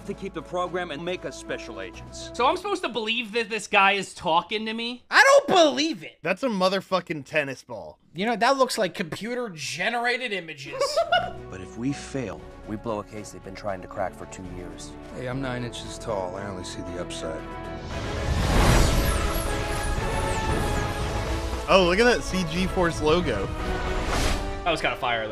have to keep the program and make us special agents. So I'm supposed to believe that this guy is talking to me? I don't believe it. That's a motherfucking tennis ball. You know, that looks like computer generated images. But if we fail, we blow a case they've been trying to crack for two years. Hey, I'm nine inches tall. I only see the upside. Oh, look at that CG Force logo. That was kind of fire, though.